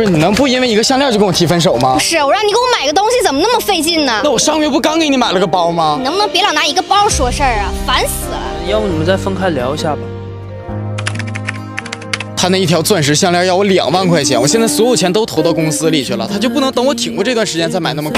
不是，你能不因为一个项链就跟我提分手吗不？是，我让你给我买个东西，怎么那么费劲呢？那我上个月不刚给你买了个包吗你？能不能别老拿一个包说事儿啊？烦死了！要不你们再分开聊一下吧。他那一条钻石项链要我两万块钱，我现在所有钱都投到公司里去了，他就不能等我挺过这段时间再买那么？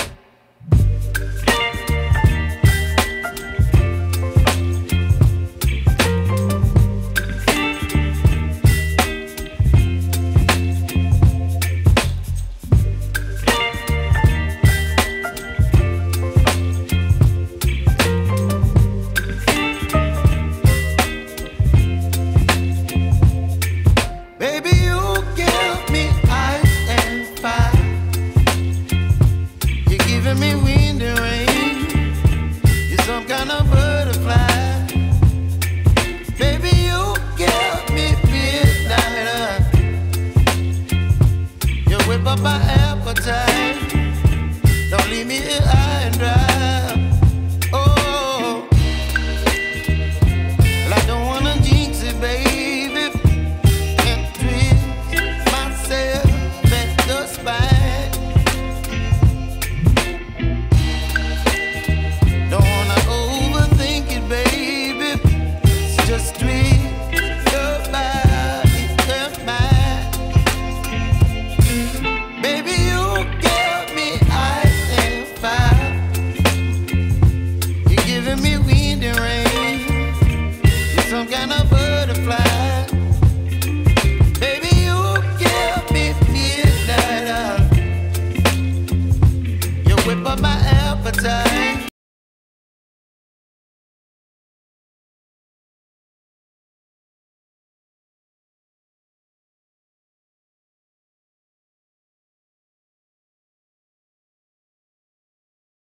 appetite.